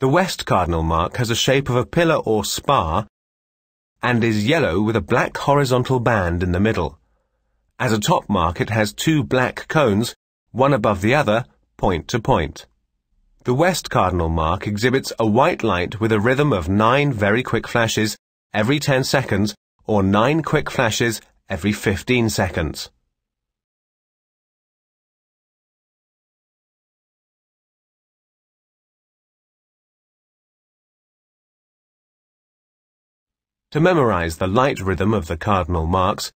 The west cardinal mark has a shape of a pillar or spar and is yellow with a black horizontal band in the middle. As a top mark it has two black cones, one above the other, point to point. The west cardinal mark exhibits a white light with a rhythm of nine very quick flashes every 10 seconds or nine quick flashes every 15 seconds. To memorize the light rhythm of the cardinal marks,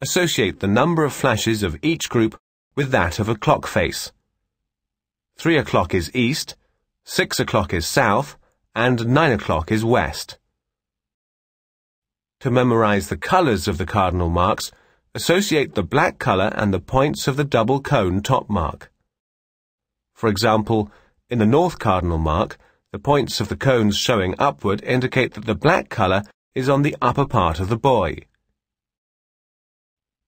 associate the number of flashes of each group with that of a clock face. 3 o'clock is east, 6 o'clock is south, and 9 o'clock is west. To memorize the colors of the cardinal marks, associate the black color and the points of the double cone top mark. For example, in the north cardinal mark, the points of the cones showing upward indicate that the black color is on the upper part of the buoy.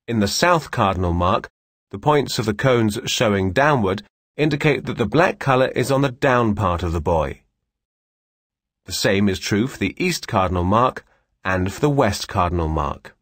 In the south cardinal mark, the points of the cones showing downward indicate that the black colour is on the down part of the buoy. The same is true for the east cardinal mark and for the west cardinal mark.